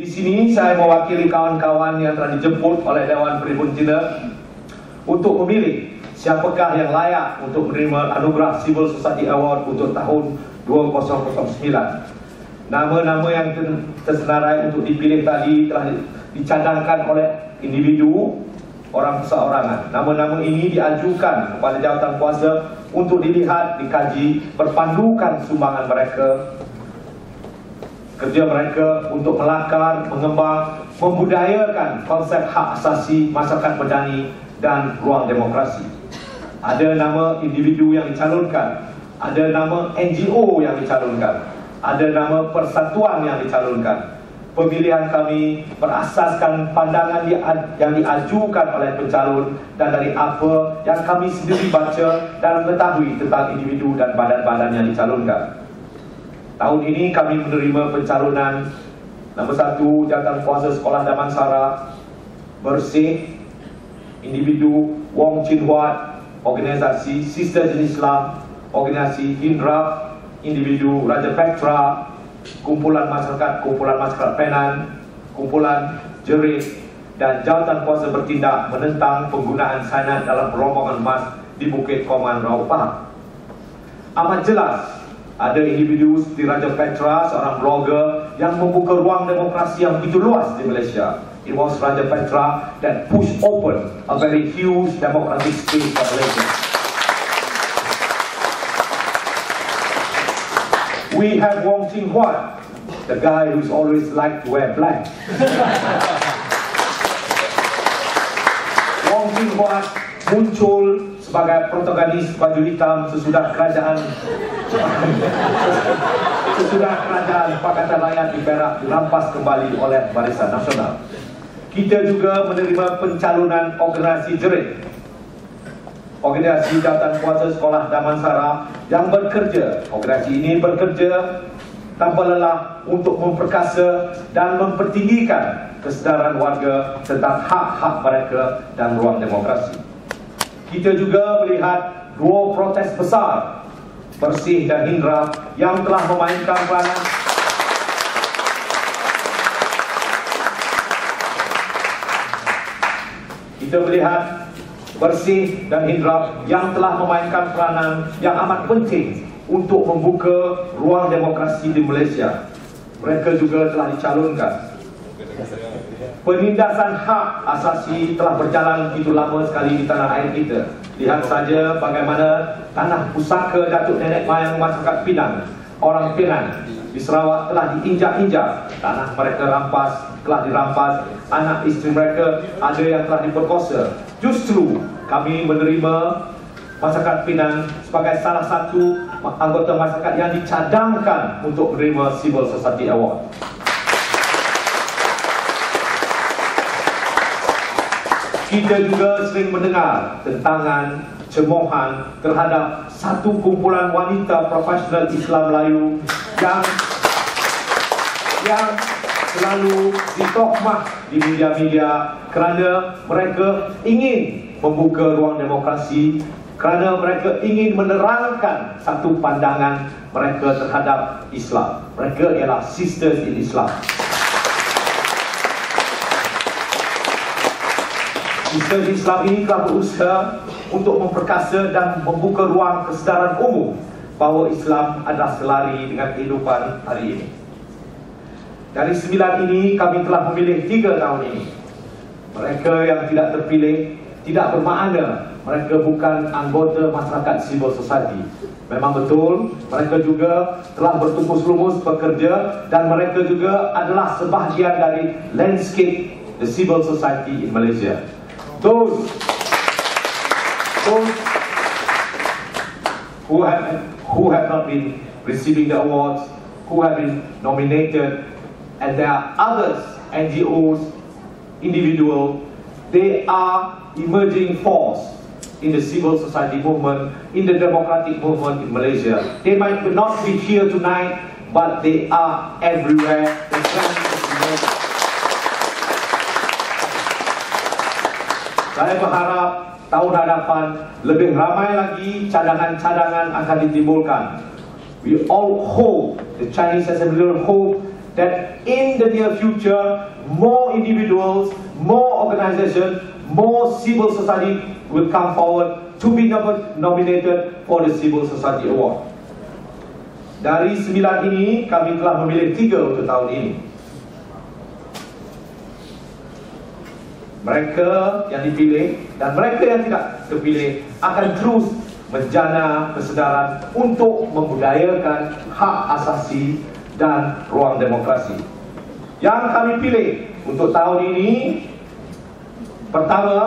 Di sini saya mewakili kawan-kawan yang telah dijemput oleh Dewan Peribun Cina untuk memilih siapakah yang layak untuk menerima anugerah Civil Society Award untuk tahun 2009. Nama-nama yang tersenarai untuk dipilih tadi telah dicadangkan oleh individu orang perseorangan. Nama-nama ini diajukan kepada jawatan kuasa untuk dilihat, dikaji, berpandukan sumbangan mereka kerja mereka untuk melakar, mengembang, membudayakan konsep hak asasi masyarakat medani dan ruang demokrasi. Ada nama individu yang dicalonkan, ada nama NGO yang dicalonkan, ada nama persatuan yang dicalonkan. Pemilihan kami berasaskan pandangan yang diajukan oleh pencalon dan dari apa yang kami sendiri baca dan mengetahui tentang individu dan badan-badan yang dicalonkan. Tahun ini kami menerima pencalonan Nombor satu, jawatan kuasa sekolah Damansara Bersih Individu Wong Chin Huat Organisasi Sisters in Islam Organisasi Hindra Individu Raja Petra Kumpulan Masyarakat Kumpulan Masyarakat Penan Kumpulan Jerit dan jawatan kuasa bertindak menentang penggunaan sanat dalam rombongan emas di Bukit Koman Rau Amat jelas ada individu seperti Raja Petra, seorang blogger yang membuka ruang demokrasi yang begitu luas di Malaysia. It was Raja Petra that pushed open a very huge democratic space for Malaysia. We have Wong Ching Huat, the guy who's always liked to wear black. Wong Ching Huat muncul sebagai protagonis baju hitam sesudah kerajaan sesudah kerajaan Pakatan Rakyat di Perak dirampas kembali oleh Barisan Nasional. Kita juga menerima pencalonan organisasi jerit organisasi jawatan kuasa sekolah Damansara yang bekerja. Organisasi ini bekerja tanpa lelah untuk memperkasa dan mempertinggikan kesedaran warga tentang hak-hak mereka dan ruang demokrasi kita juga melihat dua protes besar Bersih dan Hindra yang telah memainkan peranan. Kita melihat Bersih dan Hindra yang telah memainkan peranan yang amat penting untuk membuka ruang demokrasi di Malaysia. Mereka juga telah dicalonkan Penindasan hak asasi telah berjalan begitu lama sekali di tanah air kita. Lihat saja bagaimana tanah pusaka Datuk Nenek Mayang masyarakat Pinang, orang Pinang di Sarawak telah diinjak-injak. Tanah mereka rampas, telah dirampas. Anak isteri mereka ada yang telah diperkosa. Justru kami menerima masyarakat Pinang sebagai salah satu anggota masyarakat yang dicadangkan untuk menerima Civil Society Award. Kita juga sering mendengar tentangan cemohan terhadap satu kumpulan wanita profesional Islam Melayu yang yang selalu ditokmah di media-media kerana mereka ingin membuka ruang demokrasi kerana mereka ingin menerangkan satu pandangan mereka terhadap Islam. Mereka ialah sisters in Islam. Islam Islam ini telah berusaha untuk memperkasa dan membuka ruang kesedaran umum bahawa Islam adalah selari dengan kehidupan hari ini. Dari sembilan ini, kami telah memilih tiga tahun ini. Mereka yang tidak terpilih tidak bermakna mereka bukan anggota masyarakat civil society. Memang betul, mereka juga telah bertumpus lumus bekerja dan mereka juga adalah sebahagian dari landscape the civil society in Malaysia those, those who, have, who have not been receiving the awards, who have been nominated, and there are others, NGOs, individuals, they are emerging force in the civil society movement, in the democratic movement in Malaysia. They might not be here tonight, but they are everywhere. Saya berharap tahun hadapan lebih ramai lagi cadangan-cadangan akan ditimbulkan. We all hope, the Chinese Assembly hope that in the near future, more individuals, more organizations, more civil society will come forward to be nominated for the Civil Society Award. Dari sembilan ini, kami telah memilih tiga untuk tahun ini. Mereka yang dipilih dan mereka yang tidak terpilih akan terus menjana kesedaran untuk membudayakan hak asasi dan ruang demokrasi. Yang kami pilih untuk tahun ini pertama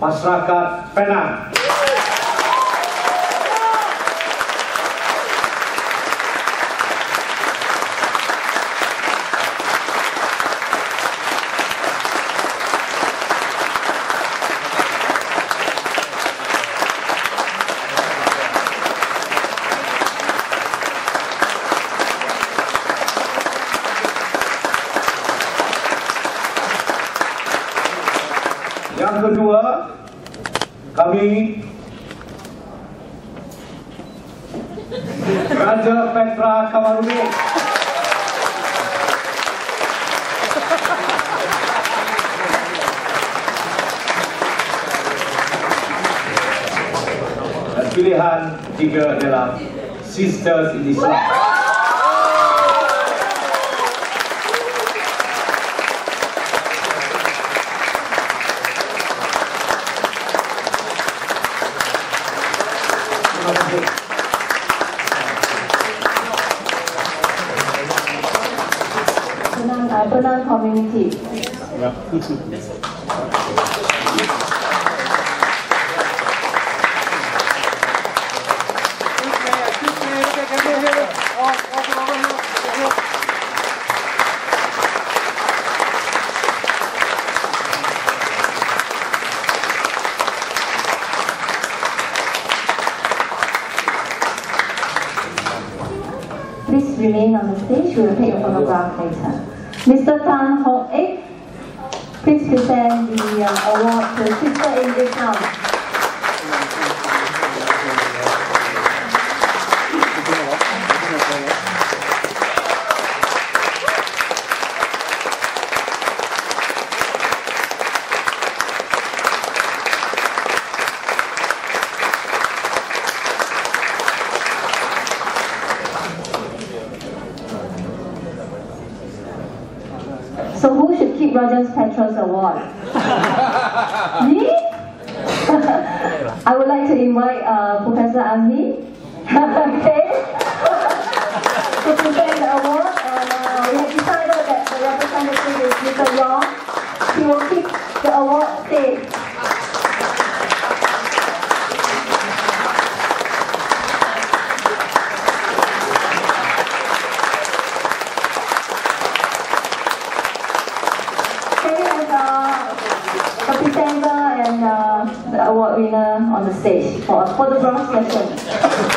masyarakat Penang. Yang kedua, kami Raja Petra Kamaruni. Dan pilihan tiga adalah Sisters in Islam. Uh, Penang community. Yeah. Please remain on the stage. We will take a photograph later. Mr. Tan Ho Ek, please present the uh, award to Sister in Vietnam. Should Petros Award? Me? I would like to invite uh, Professor Ami okay, to present the award. And uh, we have decided that the representative is Mr. Yong. He will keep the award safe. And uh, the award winner